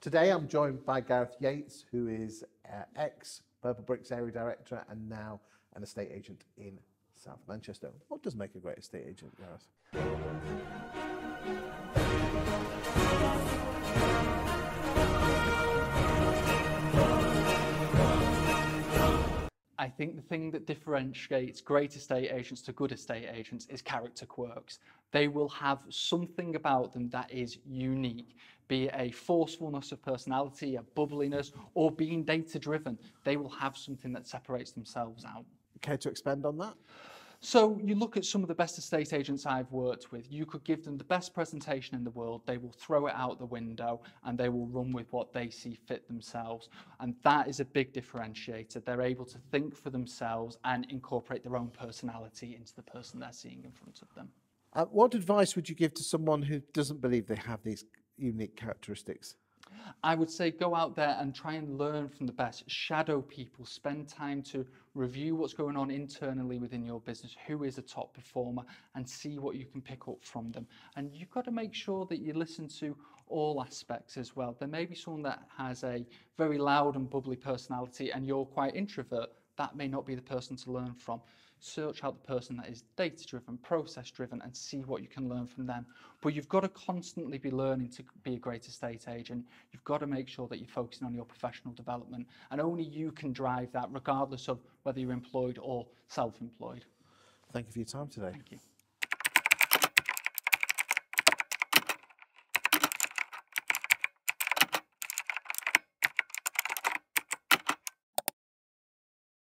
Today I'm joined by Gareth Yates, who is uh, ex Purplebricks area director and now an estate agent in South Manchester. What does make a great estate agent, Gareth? I think the thing that differentiates great estate agents to good estate agents is character quirks. They will have something about them that is unique, be it a forcefulness of personality, a bubbliness, or being data driven. They will have something that separates themselves out. Care to expand on that? So you look at some of the best estate agents I've worked with, you could give them the best presentation in the world, they will throw it out the window and they will run with what they see fit themselves. And that is a big differentiator. They're able to think for themselves and incorporate their own personality into the person they're seeing in front of them. Uh, what advice would you give to someone who doesn't believe they have these unique characteristics? I would say go out there and try and learn from the best. Shadow people, spend time to review what's going on internally within your business, who is a top performer, and see what you can pick up from them. And you've got to make sure that you listen to all aspects as well. There may be someone that has a very loud and bubbly personality, and you're quite introvert. That may not be the person to learn from search out the person that is data driven, process driven, and see what you can learn from them. But you've got to constantly be learning to be a great estate agent. You've got to make sure that you're focusing on your professional development, and only you can drive that, regardless of whether you're employed or self employed. Thank you for your time today. Thank you.